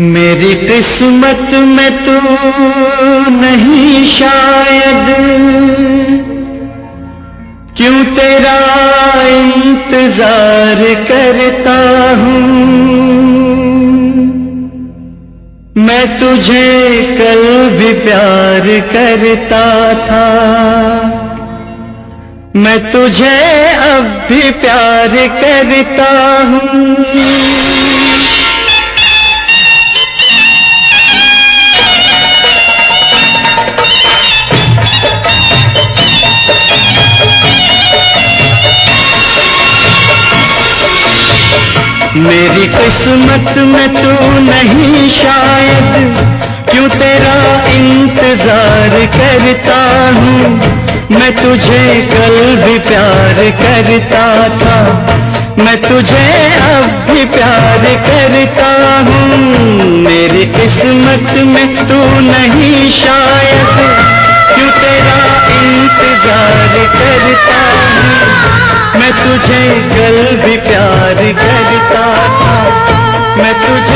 मेरी किस्मत में तू नहीं शायद। क्यों तेरा इंतज़ार करता हूँ? मैं तुझे कल भी प्यार करता था। मैं तुझे अब भी प्यार करता हूँ। मेरी किस्मत में तू नहीं शायद, क्यों तेरा इंतज़ार करता हूँ? मैं तुझे कल भी प्यार करता था, मैं तुझे अब भी प्यार करता हूँ। मेरी किस्मत में तू नहीं शायद, क्यों तेरा इंतज़ार करता हूँ? मैं तुझे कल भी प्यार मैं तुझे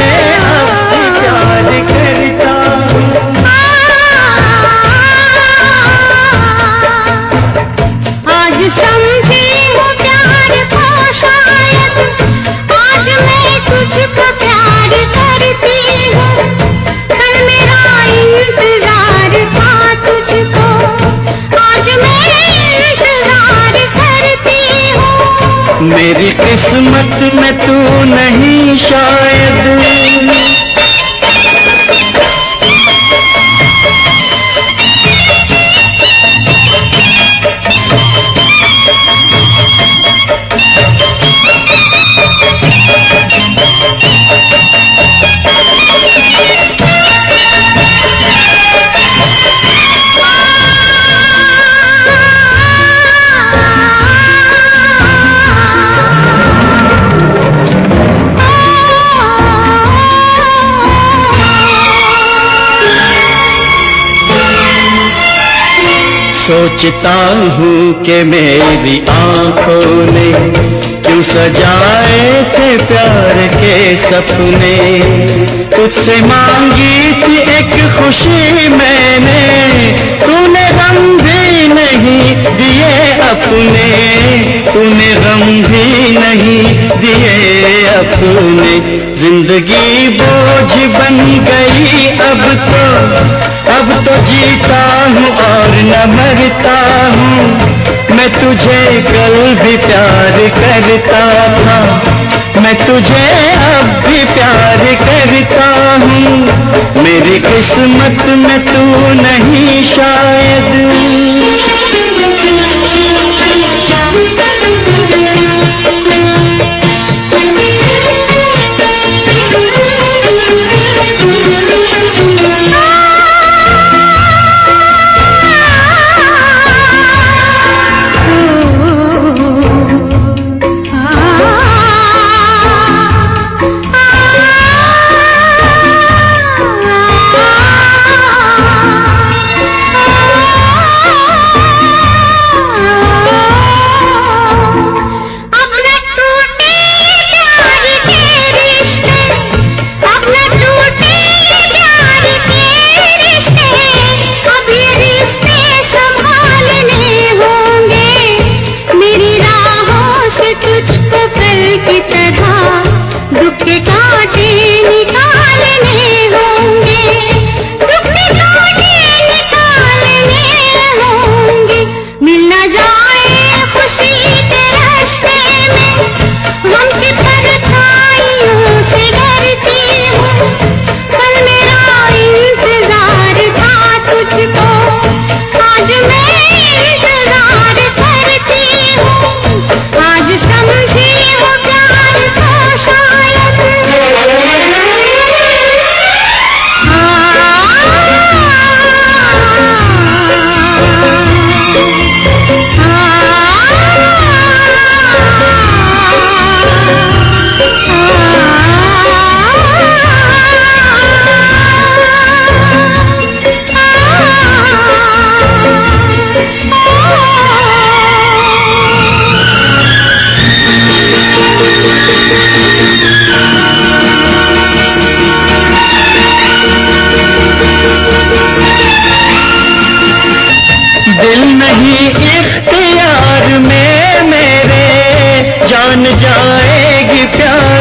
किस्मत में तू नहीं शायद। सोचता हूँ कि मेरी आँखों ने क्यों सजाए थे प्यार के सपने। तुझसे मांगी थी एक खुशी मैंने, तूने रंग भी नहीं दिए अपने। तूने गम भी नहीं दिए अपने ज़िंदगी बोझ बन गई। अब तो अब तो जीता हूँ और न मरता हूँ। मैं तुझे कल भी प्यार करता था। मैं तुझे अब भी प्यार करता हूँ। मेरी किस्मत में तू नहीं शायद। की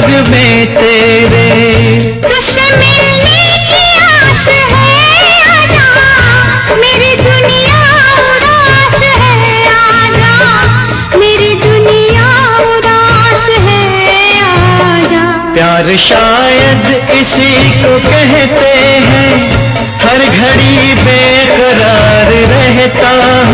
प्यार में तेरे। मिलने की आस है आजा मेरी दुनिया उदास है आजा मेरी दुनिया उदास है आजा प्यार शायद इसी को कहते हैं। हर घड़ी बेकरार रहता है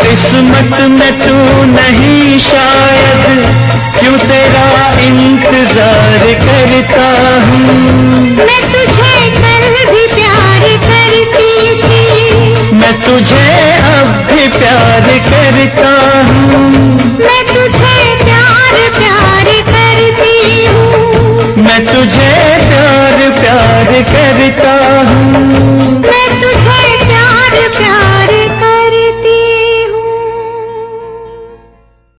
किस्मत में तू नहीं शायद क्यों तेरा इंतज़ार करता हूँ? मैं तुझे कल भी प्यार करती थी। मैं तुझे अब भी प्यार करता हूँ। मैं तुझे प्यार प्यार करती हूँ। मैं तुझे प्यार प्यार करता हूँ।